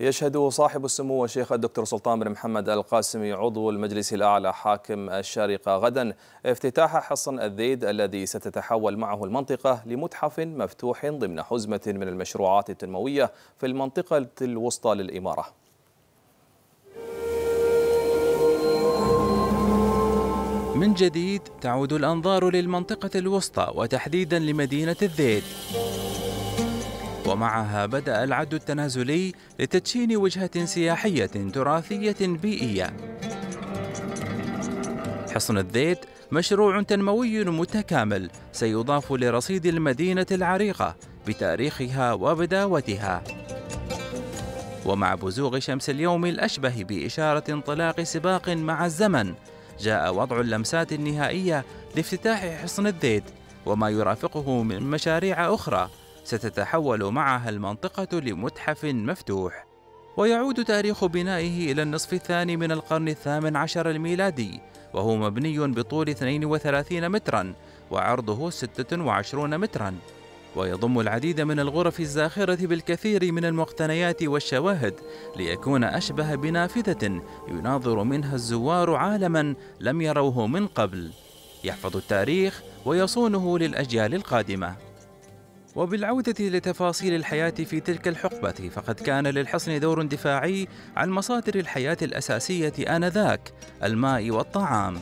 يشهد صاحب السمو الشيخ الدكتور سلطان بن محمد القاسمي عضو المجلس الأعلى حاكم الشارقة غدا افتتاح حصن الذيد الذي ستتحول معه المنطقة لمتحف مفتوح ضمن حزمة من المشروعات التنموية في المنطقة الوسطى للإمارة. من جديد تعود الأنظار للمنطقة الوسطى وتحديدا لمدينة الذيد ومعها بدأ العد التنازلي لتدشين وجهة سياحية تراثية بيئية. حصن الذيت مشروع تنموي متكامل سيضاف لرصيد المدينة العريقة بتاريخها وبداوتها. ومع بزوغ شمس اليوم الأشبه بإشارة انطلاق سباق مع الزمن جاء وضع اللمسات النهائية لافتتاح حصن الذيت وما يرافقه من مشاريع أخرى ستتحول معها المنطقة لمتحف مفتوح ويعود تاريخ بنائه إلى النصف الثاني من القرن الثامن عشر الميلادي وهو مبني بطول 32 مترا وعرضه 26 مترا. ويضم العديد من الغرف الزاخرة بالكثير من المقتنيات والشواهد ليكون أشبه بنافذة يناظر منها الزوار عالما لم يروه من قبل. يحفظ التاريخ ويصونه للأجيال القادمة. وبالعودة لتفاصيل الحياة في تلك الحقبة فقد كان للحصن دور دفاعي عن مصادر الحياة الأساسية آنذاك الماء والطعام.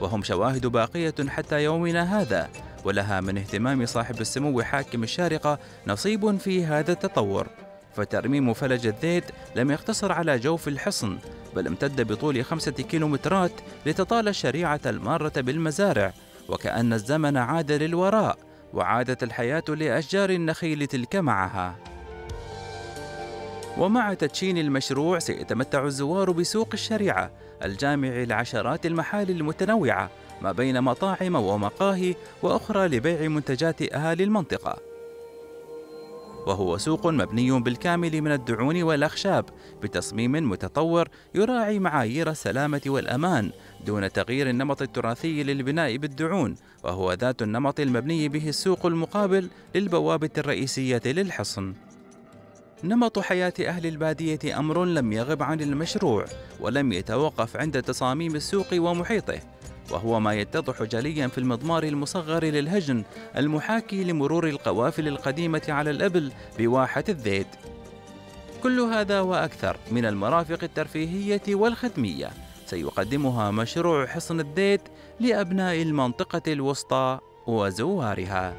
وهم شواهد باقية حتى يومنا هذا ولها من اهتمام صاحب السمو حاكم الشارقة نصيب في هذا التطور. فترميم فلج الذيت لم يقتصر على جوف الحصن بل امتد بطول خمسة كيلومترات لتطال الشريعة المارة بالمزارع وكأن الزمن عاد للوراء. وعادت الحياة لأشجار النخيل تلك معها. ومع تدشين المشروع سيتمتع الزوار بسوق الشريعة الجامع لعشرات المحال المتنوعة ما بين مطاعم ومقاهي وأخرى لبيع منتجات أهالي المنطقة. وهو سوق مبني بالكامل من الدعون والأخشاب بتصميم متطور يراعي معايير السلامة والأمان دون تغيير النمط التراثي للبناء بالدعون وهو ذات النمط المبني به السوق المقابل للبوابة الرئيسية للحصن. نمط حياة أهل البادية أمر لم يغب عن المشروع ولم يتوقف عند تصاميم السوق ومحيطه. وهو ما يتضح جليا في المضمار المصغر للهجن المحاكي لمرور القوافل القديمة على الإبل بواحة الذيد كل هذا وأكثر من المرافق الترفيهية والخدمية. سيقدمها مشروع حصن الذيت لأبناء المنطقة الوسطى وزوارها.